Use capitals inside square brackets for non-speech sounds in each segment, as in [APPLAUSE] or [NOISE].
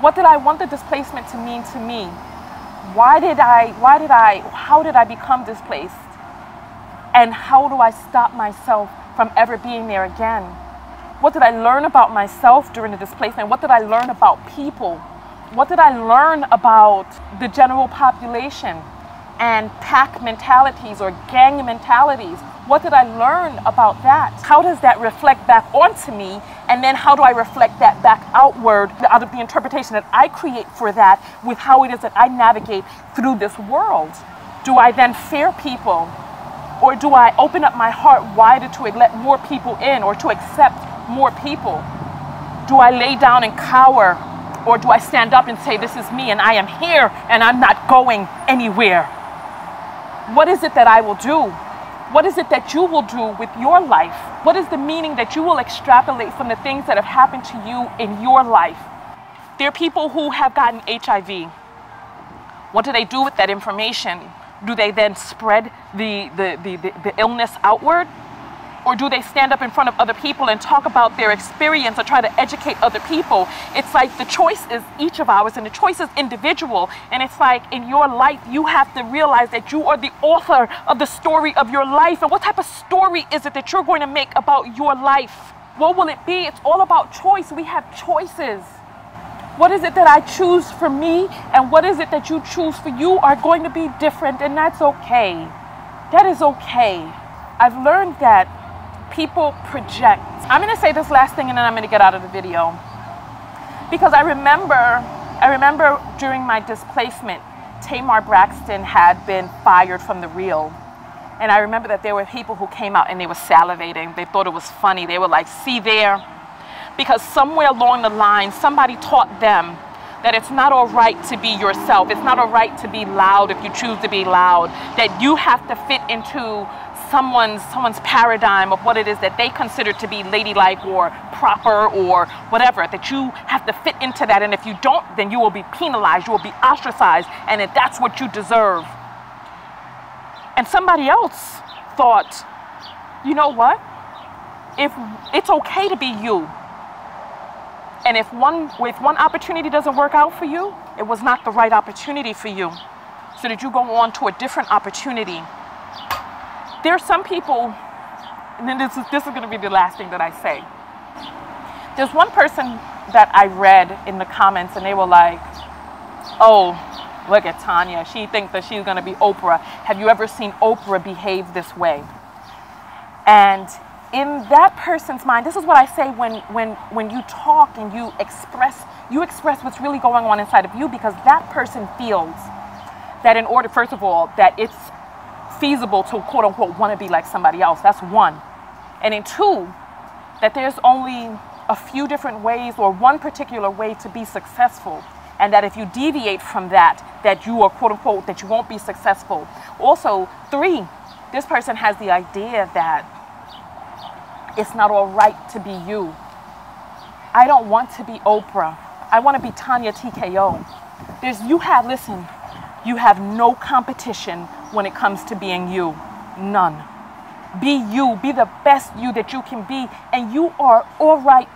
What did I want the displacement to mean to me? Why did I, why did I, how did I become displaced? And how do I stop myself from ever being there again? What did I learn about myself during the displacement? What did I learn about people? What did I learn about the general population and pack mentalities or gang mentalities? What did I learn about that? How does that reflect back onto me? And then how do I reflect that back outward out of the interpretation that I create for that with how it is that I navigate through this world? Do I then fear people? Or do I open up my heart wider to let more people in or to accept more people? Do I lay down and cower? Or do I stand up and say, This is me and I am here and I'm not going anywhere? What is it that I will do? What is it that you will do with your life? What is the meaning that you will extrapolate from the things that have happened to you in your life? There are people who have gotten HIV. What do they do with that information? Do they then spread the, the, the, the, the illness outward? Or do they stand up in front of other people and talk about their experience or try to educate other people? It's like the choice is each of ours and the choice is individual. And it's like in your life, you have to realize that you are the author of the story of your life. And what type of story is it that you're going to make about your life? What will it be? It's all about choice. We have choices. What is it that I choose for me and what is it that you choose for you are going to be different, and that's okay. That is okay. I've learned that people project. I'm going to say this last thing and then I'm going to get out of the video. Because I remember, I remember during my displacement, Tamar Braxton had been fired from the Real. And I remember that there were people who came out and they were salivating. They thought it was funny. They were like, see there? Because somewhere along the line, somebody taught them that it's not all right to be yourself. It's not all right to be loud if you choose to be loud. That you have to fit into someone's someone's paradigm of what it is that they consider to be ladylike or proper or whatever that you have to fit into that. And if you don't then you will be penalized you will be ostracized and that that's what you deserve. And somebody else thought you know what? If it's okay to be you. And if one if one opportunity doesn't work out for you it was not the right opportunity for you. So that you go on to a different opportunity there are some people, and then this is, this is going to be the last thing that I say. There's one person that I read in the comments, and they were like, oh, look at Tonya. She thinks that she's going to be Oprah. Have you ever seen Oprah behave this way? And in that person's mind, this is what I say when, when, when you talk and you express, you express what's really going on inside of you because that person feels that in order, first of all, that it's feasible to quote unquote want to be like somebody else. That's one. And then two, that there's only a few different ways or one particular way to be successful. And that if you deviate from that, that you are quote unquote, that you won't be successful. Also, three, this person has the idea that it's not all right to be you. I don't want to be Oprah. I want to be Tonya TKO. There's, you have, listen, you have no competition when it comes to being you. None. Be you. Be the best you that you can be. And you are all right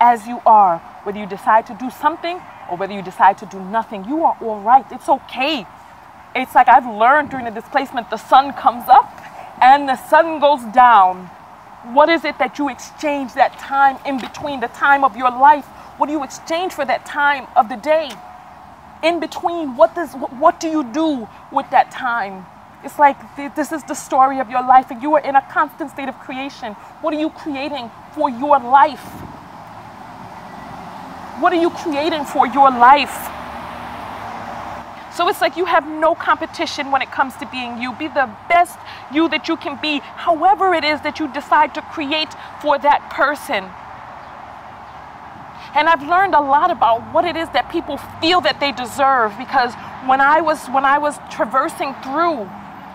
as you are. Whether you decide to do something or whether you decide to do nothing, you are all right. It's okay. It's like I've learned during the displacement the sun comes up and the sun goes down. What is it that you exchange that time in between, the time of your life? What do you exchange for that time of the day? In between, what, does, what do you do with that time? It's like this is the story of your life, and you are in a constant state of creation. What are you creating for your life? What are you creating for your life? So it's like you have no competition when it comes to being you. Be the best you that you can be, however it is that you decide to create for that person. And I've learned a lot about what it is that people feel that they deserve because when I was when I was traversing through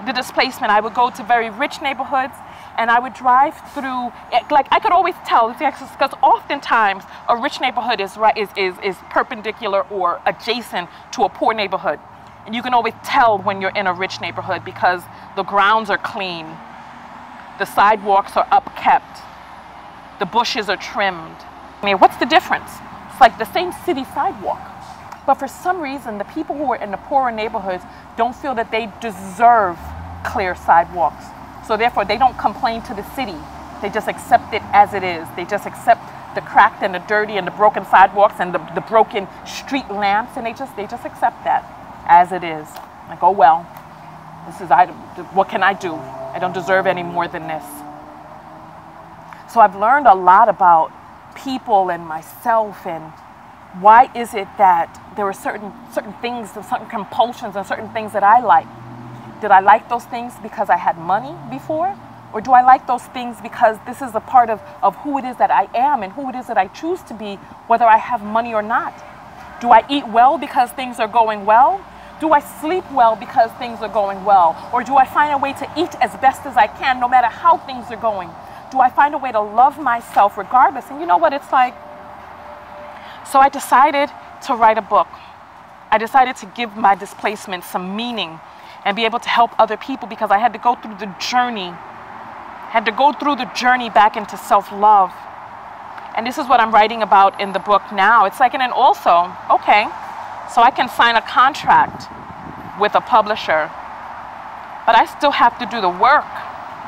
the displacement, I would go to very rich neighborhoods and I would drive through eh, like I could always tell because oftentimes a rich neighborhood is right is, is is perpendicular or adjacent to a poor neighborhood. And you can always tell when you're in a rich neighborhood because the grounds are clean, the sidewalks are upkept, the bushes are trimmed, I mean, what's the difference? It's like the same city sidewalk. But for some reason, the people who are in the poorer neighborhoods don't feel that they deserve clear sidewalks. So therefore, they don't complain to the city. They just accept it as it is. They just accept the cracked and the dirty and the broken sidewalks and the, the broken street lamps, and they just they just accept that as it is. Like, oh well, this is I. What can I do? I don't deserve any more than this. So I've learned a lot about people and myself and why is it that there are certain certain things, certain compulsions and certain things that I like. Did I like those things because I had money before? Or do I like those things because this is a part of, of who it is that I am and who it is that I choose to be, whether I have money or not? Do I eat well because things are going well? Do I sleep well because things are going well? Or do I find a way to eat as best as I can no matter how things are going? Do I find a way to love myself regardless? And you know what? It's like, so I decided to write a book. I decided to give my displacement some meaning and be able to help other people because I had to go through the journey had to go through the journey back into self-love. And this is what I'm writing about in the book now. It's like, and also, okay, so I can sign a contract with a publisher, but I still have to do the work.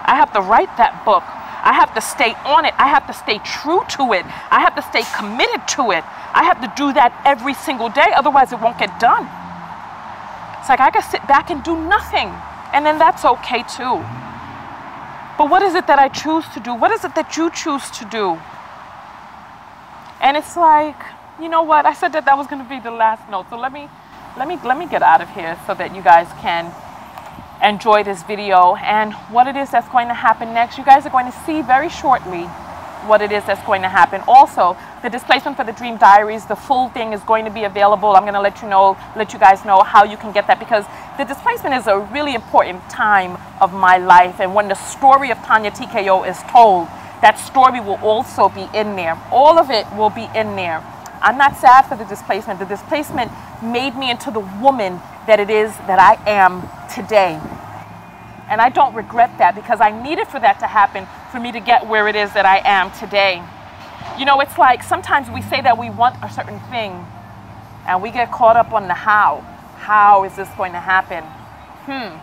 I have to write that book. I have to stay on it. I have to stay true to it. I have to stay committed to it. I have to do that every single day, otherwise, it won't get done. It's like I can sit back and do nothing, and then that's okay too. But what is it that I choose to do? What is it that you choose to do? And it's like, you know what? I said that that was going to be the last note. So let me, let me, let me get out of here so that you guys can enjoy this video and what it is that's going to happen next. You guys are going to see very shortly what it is that's going to happen. Also, the displacement for the Dream Diaries, the full thing is going to be available. I'm going to let you know, let you guys know how you can get that because the displacement is a really important time of my life. And when the story of Tonya TKO is told, that story will also be in there. All of it will be in there. I'm not sad for the displacement. The displacement made me into the woman that it is that I am today. And I don't regret that because I needed for that to happen for me to get where it is that I am today. You know, it's like sometimes we say that we want a certain thing and we get caught up on the how. How is this going to happen? Hmm.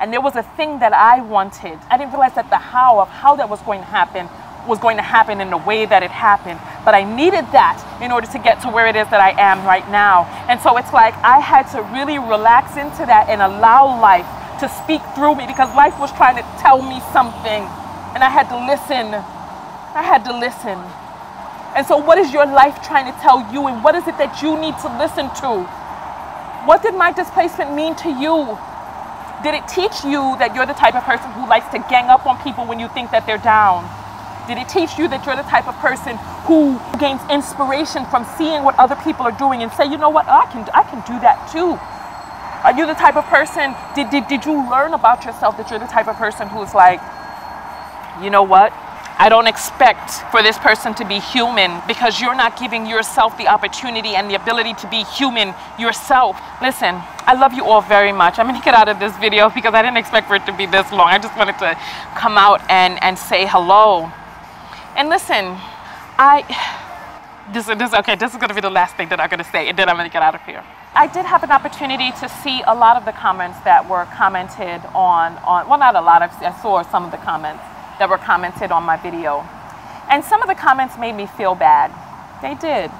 And there was a thing that I wanted. I didn't realize that the how of how that was going to happen was going to happen in the way that it happened. But I needed that in order to get to where it is that I am right now. And so it's like I had to really relax into that and allow life to speak through me because life was trying to tell me something. And I had to listen. I had to listen. And so, what is your life trying to tell you? And what is it that you need to listen to? What did my displacement mean to you? Did it teach you that you're the type of person who likes to gang up on people when you think that they're down? Did it teach you that you're the type of person who gains inspiration from seeing what other people are doing and say, you know what, I can, I can do that too? Are you the type of person, did, did, did you learn about yourself that you're the type of person who's like, you know what? I don't expect for this person to be human because you're not giving yourself the opportunity and the ability to be human yourself. Listen, I love you all very much. I'm to get out of this video because I didn't expect for it to be this long. I just wanted to come out and, and say hello. And listen, I, this, this, okay, this is going to be the last thing that I'm going to say and then I'm going to get out of here. I did have an opportunity to see a lot of the comments that were commented on, on well, not a lot, I saw some of the comments that were commented on my video. And some of the comments made me feel bad. They did.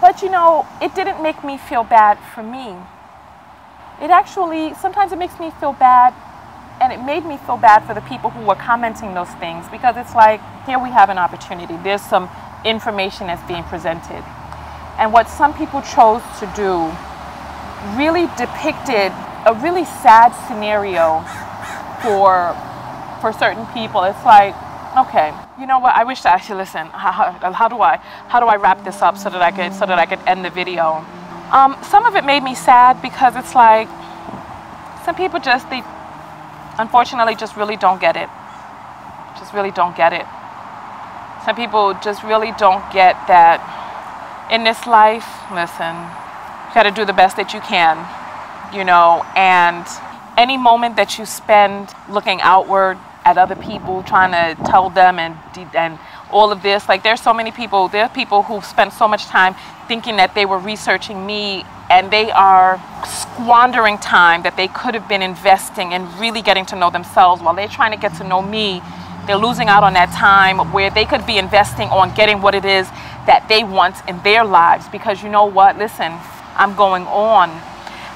But you know, it didn't make me feel bad for me. It actually, sometimes it makes me feel bad and it made me feel bad for the people who were commenting those things because it's like, here we have an opportunity. There's some information that's being presented. And what some people chose to do really depicted a really sad scenario for for certain people, it's like, okay, you know what? I wish I should listen. [LAUGHS] How, how, how, do I how do I wrap this up so that I could so that I could end the video? Um, some of it made me sad because it's like some people just they unfortunately just really don't get it. Just really don't get it. Some people just really don't get that in this life, listen, you gotta do the best that you can, you know, and any moment that you spend looking outward at other people, trying to tell them and and all of this. Like there's so many people, there are people who spent so much time thinking that they were researching me and they are squandering time that they could have been investing and really getting to know themselves while they're trying to get to know me. They're losing out on that time where they could be investing on getting what it is that they want in their lives because you know what? Listen, I'm going on.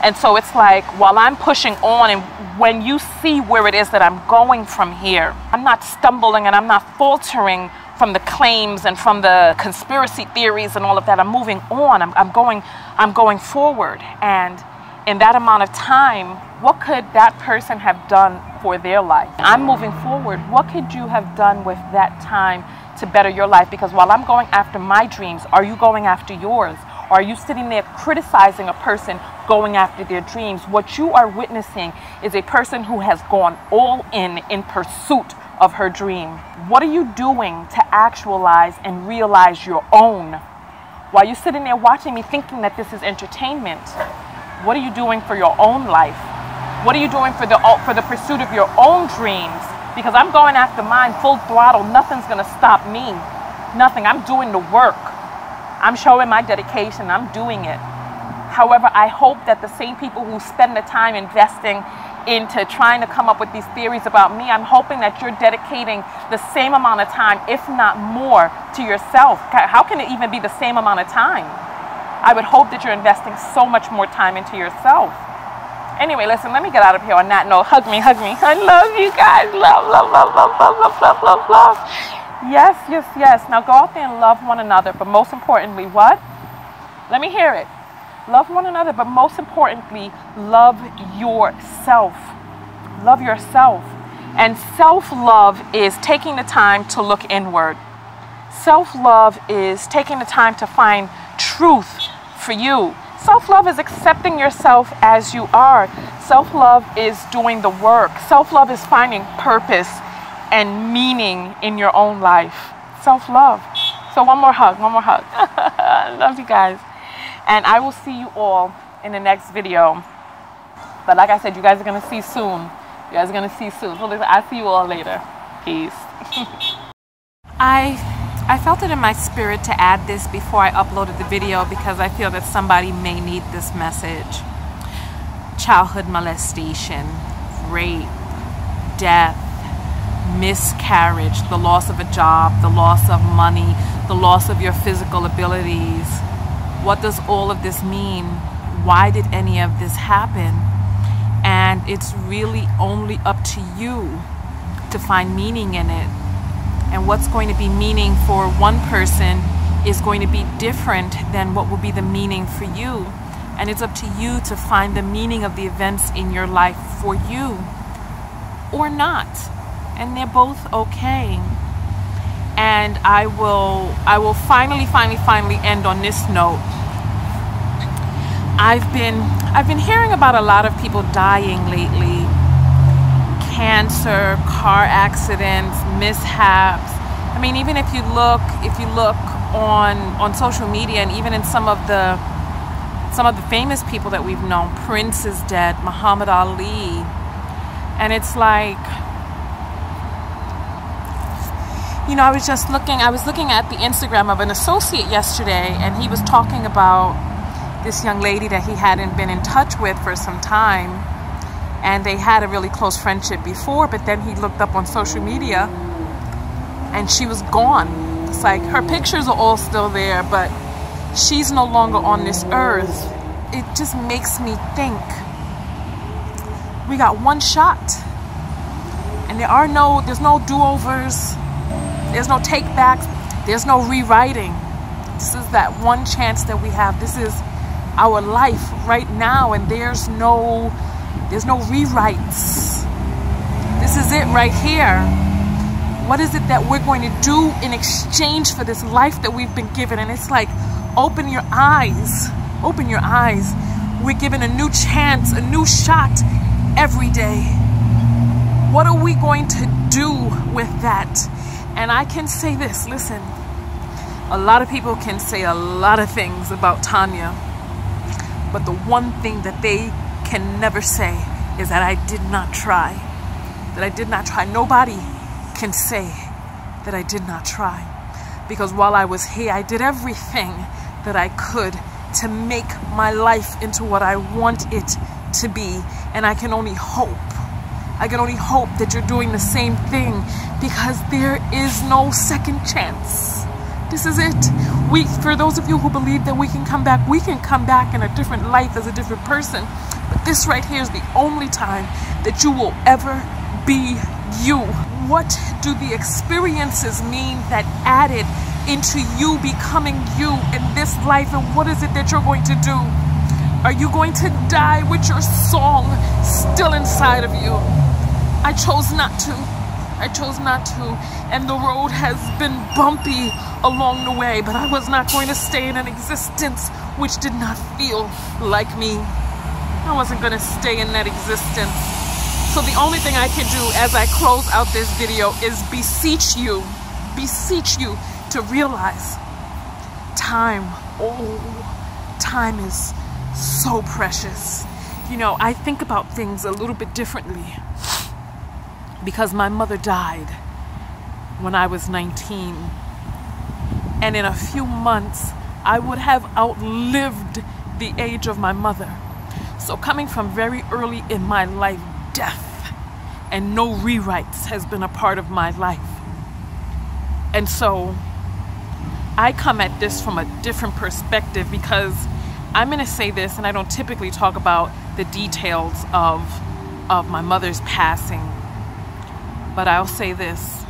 And so it's like while I'm pushing on, and when you see where it is that I'm going from here, I'm not stumbling and I'm not faltering from the claims and from the conspiracy theories and all of that. I'm moving on. I'm, I'm going. I'm going forward. And in that amount of time, what could that person have done for their life? I'm moving forward. What could you have done with that time to better your life? Because while I'm going after my dreams, are you going after yours? Or Are you sitting there criticizing a person going after their dreams? What you are witnessing is a person who has gone all in in pursuit of her dream. What are you doing to actualize and realize your own? While you're sitting there watching me thinking that this is entertainment, what are you doing for your own life? What are you doing for the for the pursuit of your own dreams? Because I'm going after mine full throttle. Nothing's going to stop me. Nothing. I'm doing the work. I'm showing my dedication. I'm doing it. However, I hope that the same people who spend the time investing into trying to come up with these theories about me, I'm hoping that you're dedicating the same amount of time, if not more, to yourself. How can it even be the same amount of time? I would hope that you're investing so much more time into yourself. Anyway, listen, let me get out of here on that note. Hug me, hug me. I love you guys. Love, love, love, love, love, love, love, love, love. Yes, yes, yes. Now go out there and love one another. But most importantly, what? Let me hear it. Love one another, but most importantly, love yourself. Love yourself. And self love is taking the time to look inward. Self love is taking the time to find truth for you. Self love is accepting yourself as you are. Self love is doing the work. Self love is finding purpose and meaning in your own life. Self love. So, one more hug, one more hug. [LAUGHS] Love you guys. And I will see you all in the next video. But like I said, you guys are going to see soon. You guys are going to see soon. So, I'll see you all later. Peace. [LAUGHS] I. I felt it in my spirit to add this before I uploaded the video because I feel that somebody may need this message. Childhood molestation, rape, death, miscarriage, the loss of a job, the loss of money, the loss of your physical abilities. What does all of this mean? Why did any of this happen? And it's really only up to you to find meaning in it. And what's going to be meaning for one person is going to be different than what will be the meaning for you. And it's up to you to find the meaning of the events in your life for you or not and they're both okay. And I will I will finally finally finally end on this note. I've been I've been hearing about a lot of people dying lately. Cancer, car accidents, mishaps. I mean even if you look if you look on on social media and even in some of the some of the famous people that we've known, Prince is dead, Muhammad Ali. And it's like you know, I was just looking, I was looking at the Instagram of an associate yesterday, and he was talking about this young lady that he hadn't been in touch with for some time. And they had a really close friendship before, but then he looked up on social media and she was gone. It's like her pictures are all still there, but she's no longer on this earth. It just makes me think we got one shot and there are no, there's no do-overs there's no take backs. There's no rewriting. This is that one chance that we have. This is our life right now and there's no there's no rewrites. This is it right here. What is it that we're going to do in exchange for this life that we've been given? And it's like open your eyes. Open your eyes. We're given a new chance, a new shot every day. What are we going to do with that? And I can say this listen, a lot of people can say a lot of things about Tonya, but the one thing that they can never say is that I did not try. That I did not try. Nobody can say that I did not try. Because while I was here, I did everything that I could to make my life into what I want it to be. And I can only hope, I can only hope that you're doing the same thing because there is no second chance. This is it. We, for those of you who believe that we can come back, we can come back in a different life as a different person. This right here is the only time that you will ever be you. What do the experiences mean that added into you becoming you in this life? And what is it that you're going to do? Are you going to die with your song still inside of you? I chose not to. I chose not to. And the road has been bumpy along the way, but I was not going to stay in an existence which did not feel like me. I wasn't to stay in that existence. So the only thing I can do as I close out this video is beseech you, beseech you to realize time, oh, time is so precious. You know, I think about things a little bit differently because my mother died when I was 19. And in a few months, I would have outlived the age of my mother. So, coming from very early in my life, death and no rewrites has been a part of my life. And so, I come at this from a different perspective because I'm going to say this, and I don't typically talk about the details of, of my mother's passing, but I'll say this.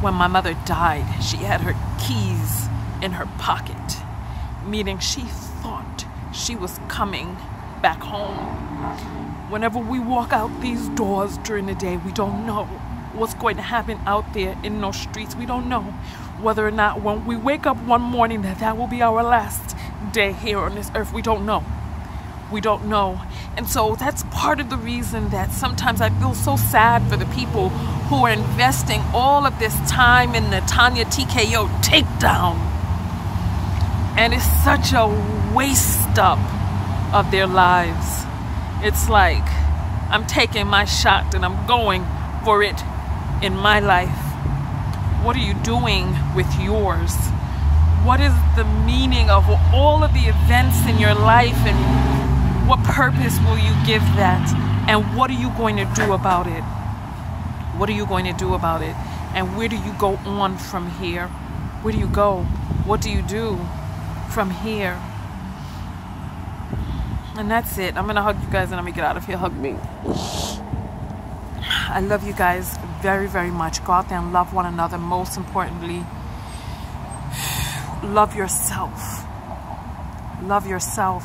When my mother died, she had her keys in her pocket, meaning she thought she was coming back home. Whenever we walk out these doors during the day, we don't know what's going to happen out there in those streets. We don't know whether or not when we wake up one morning that that will be our last day here on this earth. We don't know. We don't know. And so that's part of the reason that sometimes I feel so sad for the people who are investing all of this time in the Tonya TKO takedown. And it's such a waste up of their lives. It's like I'm taking my shot and I'm going for it in my life. What are you doing with yours? What is the meaning of all of the events in your life and what purpose will you give that? And what are you going to do about it? What are you going to do about it? And where do you go on from here? Where do you go? What do you do from here? And that's it. I'm going to hug you guys and I'm going to get out of here. Hug me. I love you guys very, very much. Go out there and love one another. Most importantly, love yourself. Love yourself.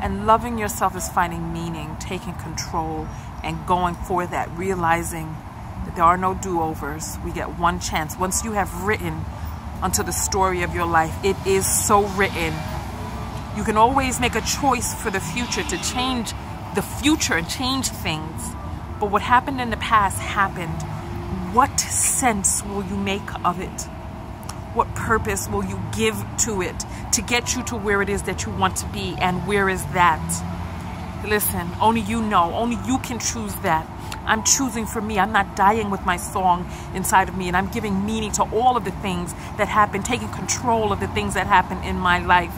And loving yourself is finding meaning, taking control, and going for that, realizing that there are no do-overs. We get one chance. Once you have written onto the story of your life, it is so written. You can always make a choice for the future to change the future and change things. But what happened in the past happened. What sense will you make of it? What purpose will you give to it to get you to where it is that you want to be? And where is that? Listen, only you know. Only you can choose that. I'm choosing for me. I'm not dying with my song inside of me. And I'm giving meaning to all of the things that happen, taking control of the things that happen in my life.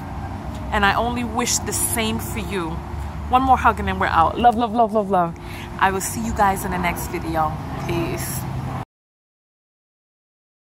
And I only wish the same for you. One more hug and then we're out. Love, love, love, love, love. I will see you guys in the next video. Peace.